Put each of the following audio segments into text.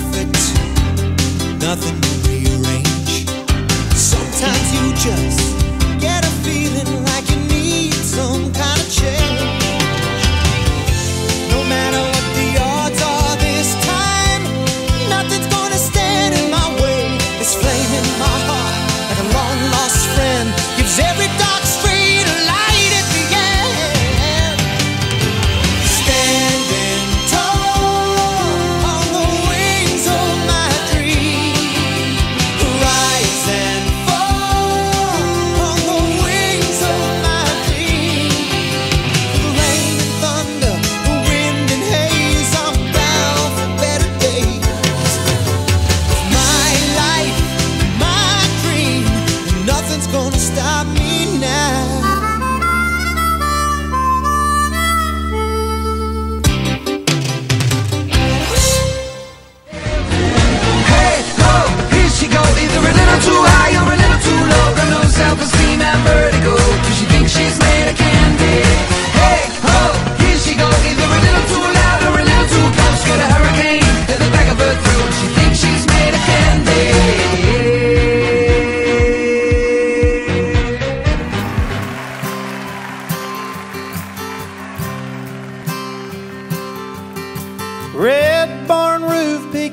perfect, nothing to rearrange. Sometimes you just get a feeling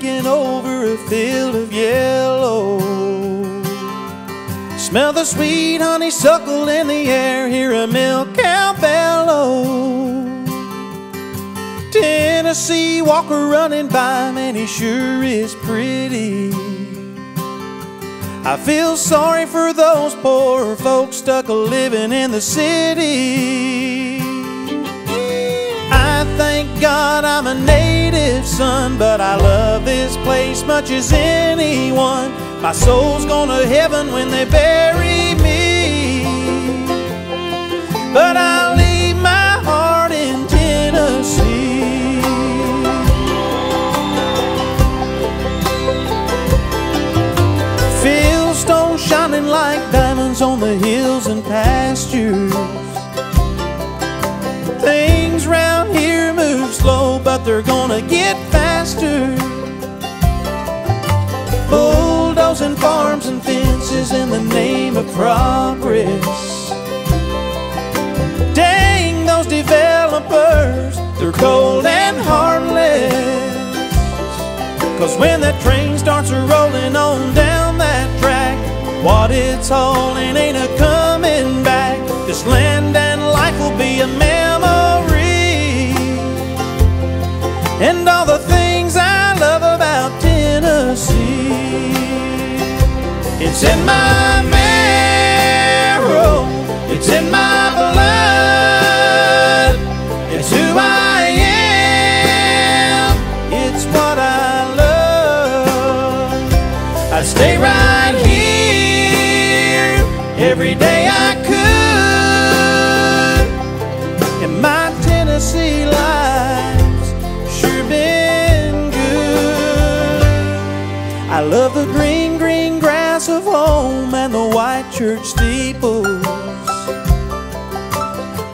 over a field of yellow. Smell the sweet honeysuckle in the air, hear a milk cow bellow. Tennessee Walker running by, man, he sure is pretty. I feel sorry for those poor folks stuck a living in the city. God I'm a native son, but I love this place much as anyone. My soul's going to heaven when they bury me. But I'll leave my heart in Tennessee. Fieldstone shining like diamonds on the hills and pastures. But they're gonna get faster. Bulldozing farms and fences in the name of progress. Dang those developers, they're cold and heartless. Cause when that train starts rolling on down that track, what it's hauling ain't a coming back. This land and life will be a memory. It's in my marrow, it's in my blood, it's who I am, it's what I love. I'd stay right here every day I could. And my Tennessee life's sure been good. I love the green white church steeples.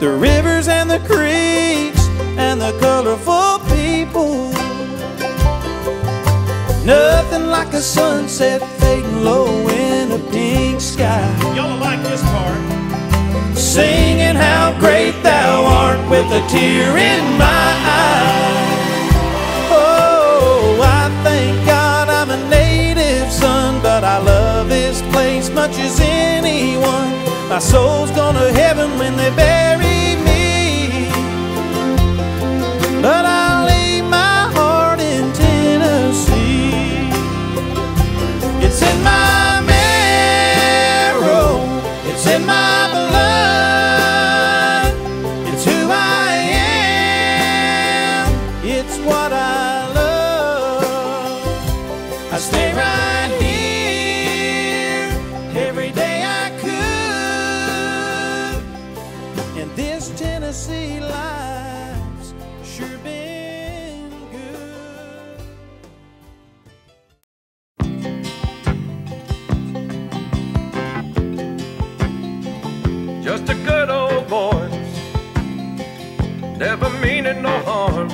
The rivers and the creeks and the colorful people. Nothing like a sunset fading low in a pink sky. Y'all like this part? Singing how great thou art with a tear in my eye. My soul's gonna heaven when they bury Tennessee life's sure been good. Just a good old boy, never meaning no harm.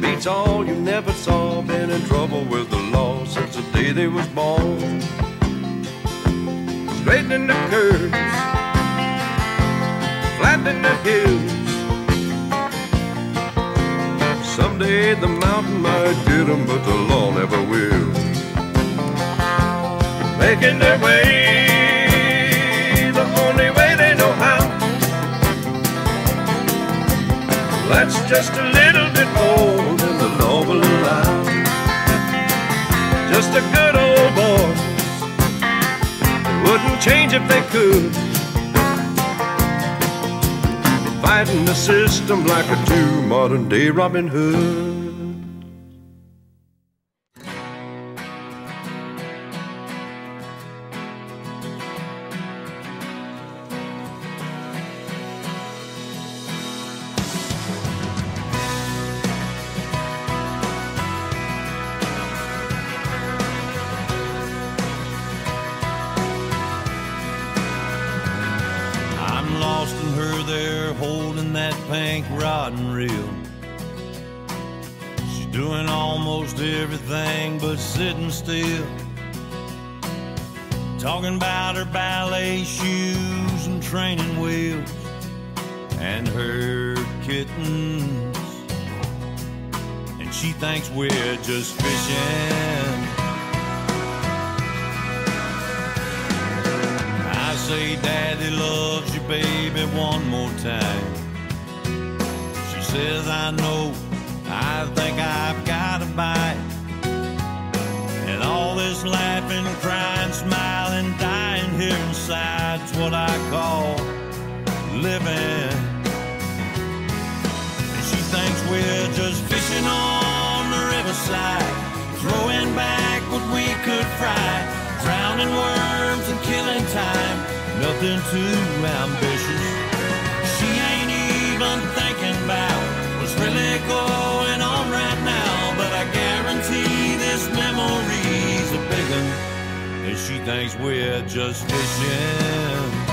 Beats all you never saw. Been in trouble with the law since the day they was born. Straightening the curves, flattening the hills. Someday the mountain might get 'em, but the law never will. Making their way the only way they know how. That's just a little bit more than the law will allow. Just a good old boy. They wouldn't change if they could. Fighting the system like a true modern day Robin Hood. I'm lost in her there pink and reel. She's doing almost everything but sitting still. Talking about her ballet shoes and training wheels and her kittens. And she thinks we're just fishing. I say daddy loves you, baby, one more time. Says, I know, I think I've got a bite. And all this laughing, crying, smiling, dying here inside's what I call living. And she thinks we're just fishing on the riverside, throwing back what we could fry, drowning worms and killing time. Nothing too ambitious. She thinks we're just fishing.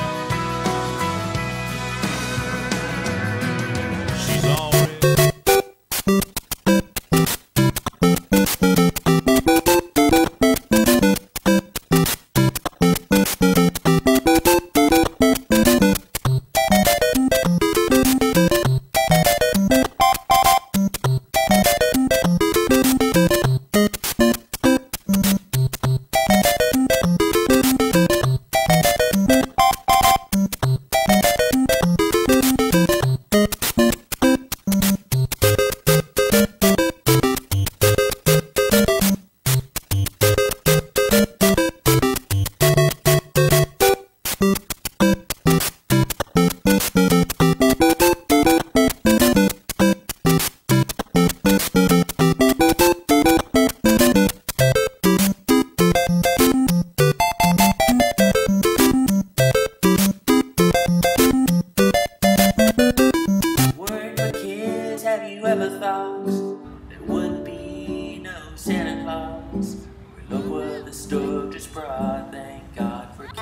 Brought, thank God for kids.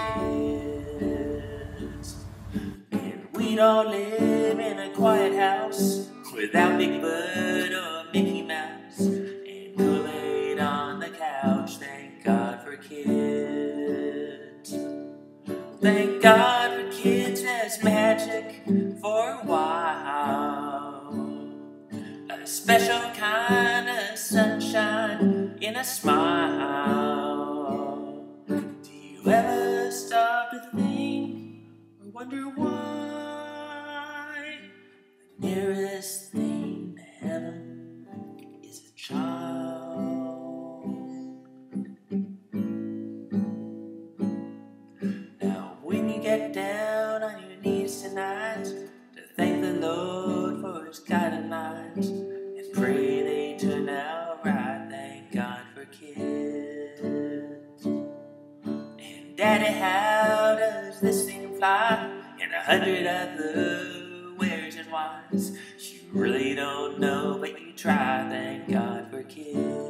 And we don't live in a quiet house without Big Bird or Mickey Mouse. And Kool-Aid on the couch, thank God for kids. Thank God for kids, that's magic for a while. A special kind of sunshine in a smile. Wonder why the nearest thing to heaven is a child? Now, when you get down on your knees tonight to thank the Lord for His guiding light and pray they turn out right, thank God for kids. And Daddy, how does this thing fly? Hundred other wheres and whys. You really don't know, but you try, thank God for kids.